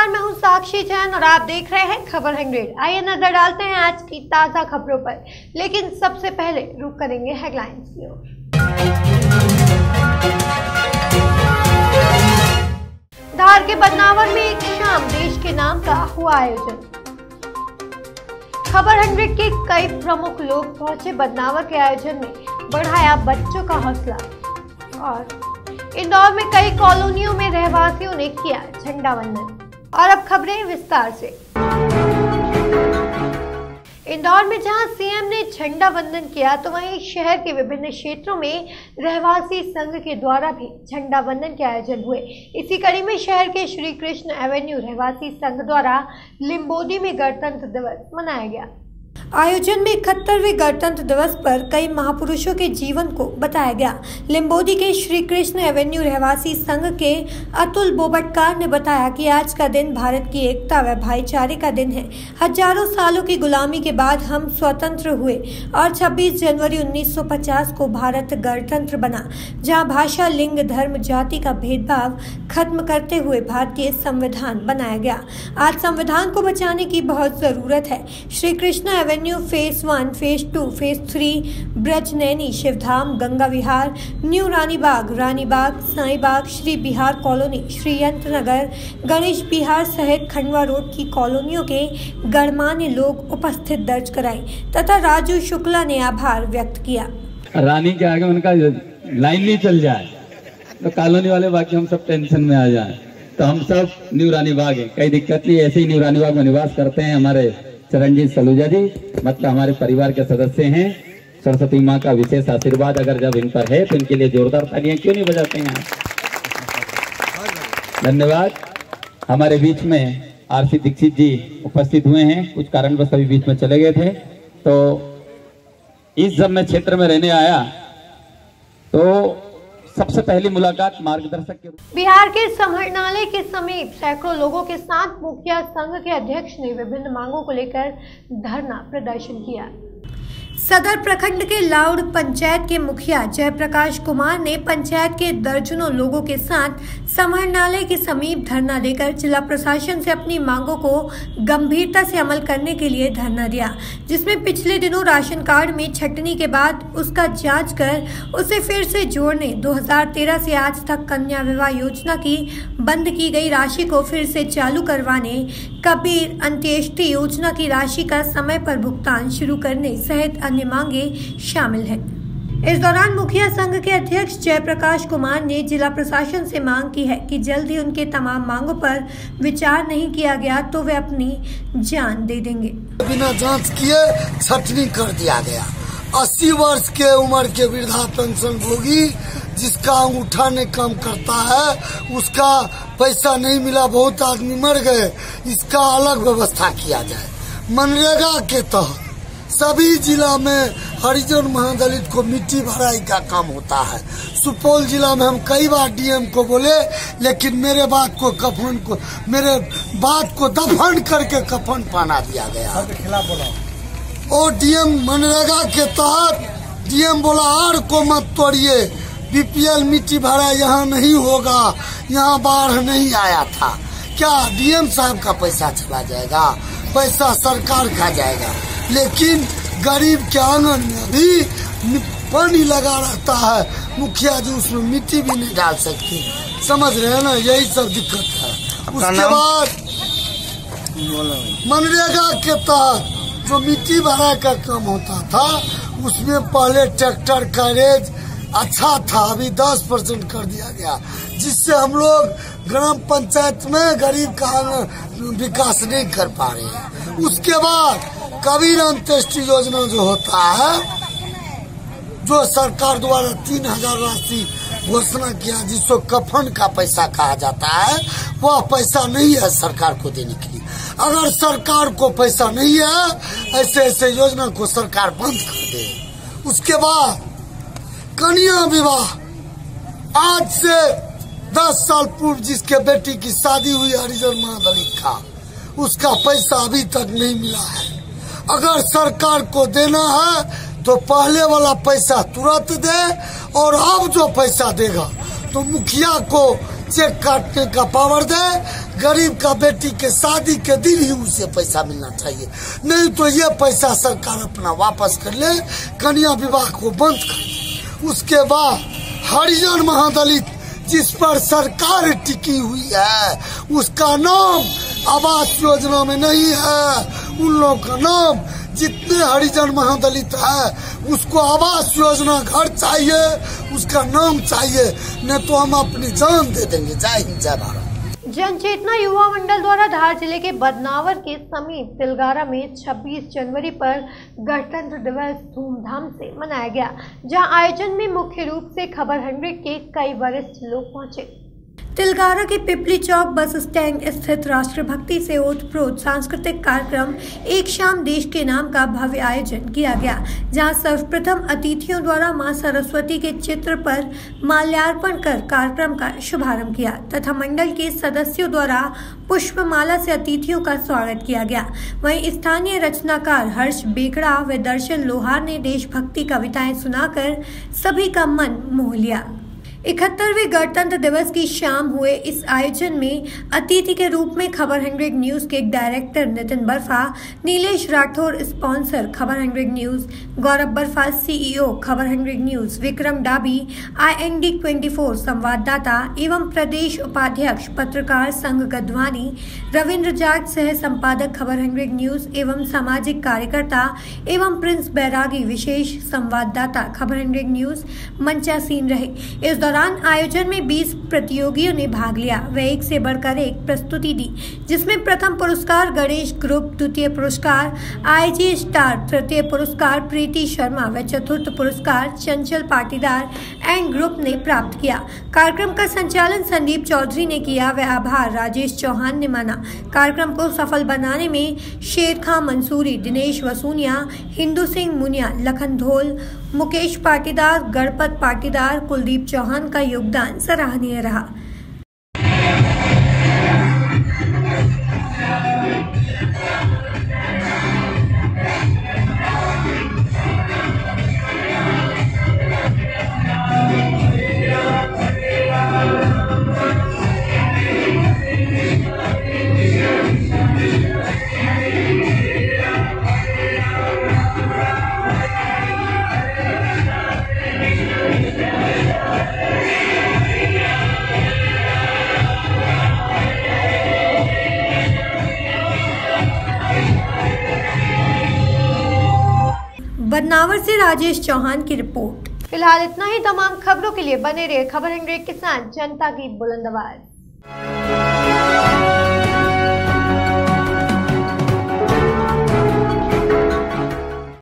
नमस्कार, मैं हूँ साक्षी जैन और आप देख रहे हैं खबर हंड्रेड आइए नज़र डालते हैं आज की ताज़ा खबरों पर। लेकिन सबसे पहले रुक करेंगे हेडलाइंस की ओर। धार के बदनावर में एक शाम देश के नाम का हुआ आयोजन। खबर हंड्रेड के कई प्रमुख लोग पहुँचे बदनावर के आयोजन में, बढ़ाया बच्चों का हौसला। और इंदौर में कई कॉलोनियों में रहवासियों ने किया झंडा वंदन। और अब खबरें विस्तार से। इंदौर में जहाँ सीएम ने झंडा वंदन किया तो वहीं शहर के विभिन्न क्षेत्रों में रहवासी संघ के द्वारा भी झंडा वंदन के आयोजन हुए। इसी कड़ी में शहर के श्री कृष्ण एवेन्यू रहवासी संघ द्वारा लिम्बोदी में गणतंत्र दिवस मनाया गया। आयोजन में इकहत्तरवें गणतंत्र दिवस पर कई महापुरुषों के जीवन को बताया गया। लिम्बोदी के श्री कृष्ण एवेन्यू रहवासी संघ के अतुल बोबटकार ने बताया कि आज का दिन भारत की एकता व भाईचारे का दिन है। हज़ारों सालों की गुलामी के बाद हम स्वतंत्र हुए और 26 जनवरी 1950 को भारत गणतंत्र बना, जहाँ भाषा, लिंग, धर्म, जाति का भेदभाव खत्म करते हुए भारतीय संविधान बनाया गया। आज संविधान को बचाने की बहुत ज़रूरत है। Shri Krishna avenue phase one phase two phase three Braj Naini Shivdham Ganga Vihar new Ranibagh Ranibagh Saibagh Shri Bihar colony Shri Yantra Nagar Ganesh Bihar सहित खंडवा रोड की कॉलोनियों के गणमान्य लोग उपस्थित दर्ज कराए, तथा राजू शुक्ला ने आभार व्यक्त किया। रानी के आगे उनका लाइन नहीं चल जाए तो कॉलोनी वाले बाकी हम सब टेंशन में आ जाए। तो हम सब न्यू रानीबाग है। कई दिक्कत नहीं, ऐसे ही न्यू रानीबाग में निवास करते हैं हमारे चरणजीत सलूजा जी मतलब हमारे परिवार के सदस्य हैं। सरस्वती माँ का विशेष आशीर्वाद अगर जब इन पर है तो इनके लिए जोरदार तालियाँ क्यों नहीं बजाते हैं धन्यवाद। हमारे बीच में आरसी दीक्षित जी उपस्थित हुए हैं। कुछ कारणवश अभी बीच में चले गए थे। तो इस जब मैं क्षेत्र में रहने आया तो सबसे पहली मुलाकात मार्गदर्शक के बिहार के समरणालय के समीप सैकड़ों लोगों के साथ मुखिया संघ के अध्यक्ष ने विभिन्न मांगों को लेकर धरना प्रदर्शन किया। सदर प्रखंड के लाउड पंचायत के मुखिया जयप्रकाश कुमार ने पंचायत के दर्जनों लोगों के साथ समाहरणालय के समीप धरना देकर जिला प्रशासन से अपनी मांगों को गंभीरता से अमल करने के लिए धरना दिया, जिसमें पिछले दिनों राशन कार्ड में छटनी के बाद उसका जाँच कर उसे फिर से जोड़ने 2013 से आज तक कन्या विवाह योजना की बंद की गई राशि को फिर से चालू करवाने, कबीर अंत्येष्टि योजना की राशि का समय पर भुगतान शुरू करने सहित अन्य मांगे शामिल हैं। इस दौरान मुखिया संघ के अध्यक्ष जयप्रकाश कुमार ने जिला प्रशासन से मांग की है कि जल्द ही उनके तमाम मांगों पर विचार नहीं किया गया तो वे अपनी जान दे देंगे। बिना जाँच किए छटनी कर दिया गया। अस्सी वर्ष के उम्र के वृद्धा पेंशन भोगी जिसका अंगूठा नहीं काम करता है, उसका पैसा नहीं मिला, बहुत आदमी मर गए। इसका अलग व्यवस्था किया जाए। मनरेगा के तहत सभी जिला में हरिजन महादलित को मिट्टी भराई का काम होता है। सुपौल जिला में हम कई बार डीएम को बोले लेकिन मेरे बात को कफन को मेरे बात को दफन करके कफन पाना दिया गया। खिलाफ बोला। और डीएम मनरेगा के तहत डीएम बोला आर को मत तोड़िए। बीपीएल मिट्टी भरा यहाँ नहीं होगा यहाँ बाढ़ नहीं आया था। क्या डीएम साहब का पैसा चला जाएगा? पैसा सरकार का जाएगा। लेकिन गरीब के आँगन में भी पानी लगा रहता है। मुखिया जी उसमें मिट्टी भी नहीं डाल सकते। समझ रहे हैं ना? यही सब दिक्कत है। उसके बाद मनरेगा के तहत जो मिट्टी भरा का काम होता था उसमें पहले ट्रैक्टर का रेज अच्छा था अभी दस परसेंट कर दिया गया जिससे हम लोग ग्राम पंचायत में गरीब का विकास नहीं कर पा रहे हैं। उसके बाद कबीर अंत्येष्टि योजना जो होता है, जो सरकार द्वारा तीन हज़ार राशि घोषणा किया, जिसको कफन का पैसा कहा जाता है, वह पैसा नहीं है सरकार को देने के लिए। अगर सरकार को पैसा नहीं है, ऐसे ऐसे योजना को सरकार बंद कर दे। उसके बाद कन्या विवाह। आज से दस साल पूर्व जिसके बेटी की शादी हुई, हरिजन महादलित का, उसका पैसा अभी तक नहीं मिला है। अगर सरकार को देना है तो पहले वाला पैसा तुरंत दे और अब जो पैसा देगा तो मुखिया को चेक काटने का पावर दे। गरीब का बेटी के शादी के दिन ही उसे पैसा मिलना चाहिए। नहीं तो ये पैसा सरकार अपना वापस कर ले, कन्या विवाह को बंद कर उसके बाद हरिजन महादलित, जिस पर सरकार टिकी हुई है, उसका नाम आवास योजना में नहीं है। उन लोगों का नाम जितने हरिजन महादलित है, उसको आवास योजना घर चाहिए, उसका नाम चाहिए नहीं तो हम अपनी जान दे देंगे। जय हिंद, जय भारत। जन चेतना युवा मंडल द्वारा धार ज़िले के बदनावर के समीप तिलगारा में 26 जनवरी पर गणतंत्र दिवस धूमधाम से मनाया गया, जहाँ आयोजन में मुख्य रूप से खबर हंड्रेड के कई वरिष्ठ लोग पहुँचे। तिलगारा के पिपली चौक बस स्टैंड स्थित राष्ट्रभक्ति से ओतप्रोत सांस्कृतिक कार्यक्रम एक शाम देश के नाम का भव्य आयोजन किया गया, जहाँ सर्वप्रथम अतिथियों द्वारा माँ सरस्वती के चित्र पर माल्यार्पण कर कार्यक्रम का शुभारंभ किया तथा मंडल के सदस्यों द्वारा पुष्पमाला से अतिथियों का स्वागत किया गया। वहीं स्थानीय रचनाकार हर्ष बेकड़ा व दर्शन लोहार ने देशभक्ति कविताएँ सुनाकर सभी का मन मोह लिया। इकहत्तरवें गणतंत्र दिवस की शाम हुए इस आयोजन में अतिथि के रूप में खबर हंड्रेड न्यूज़ के director Nitin Barfa, Nilesh Rathore sponsor Khabar hundred news, Gaurav Barfa CEO Khabar hundred news, Vikram Dabi, IND 24 संवाददाता एवं प्रदेश उपाध्यक्ष पत्रकार संघ गदवानी रविन्द्र जाट सह संपादक खबर हंड्रेड न्यूज़ एवं सामाजिक कार्यकर्ता एवं प्रिंस बैरागी विशेष संवाददाता खबर हंड्रेड न्यूज़ मंचासीन रहे। इस दौरान आयोजन में 20 प्रतियोगियों ने भाग लिया। व एक से बढ़कर एक प्रस्तुति दी, जिसमें प्रथम पुरस्कार गणेश ग्रुप, द्वितीय पुरस्कार आईजी स्टार, तृतीय पुरस्कार प्रीति शर्मा व चतुर्थ पुरस्कार चंचल पाटीदार एंड ग्रुप ने प्राप्त किया। कार्यक्रम का संचालन संदीप चौधरी ने किया। व आभार, राजेश चौहान ने माना। कार्यक्रम को सफल बनाने में शेर खां मंसूरी, दिनेश वसूनिया, हिंदू सिंह मुनिया लखन धोल मुकेश पाटीदार, गणपत पाटीदार, कुलदीप चौहान का योगदान सराहनीय रहा। बदनावर से राजेश चौहान की रिपोर्ट। फ़िलहाल इतना ही। तमाम खबरों के लिए बने रहे खबर हंड्रेड के साथ। जनता की बुलंद आवाज़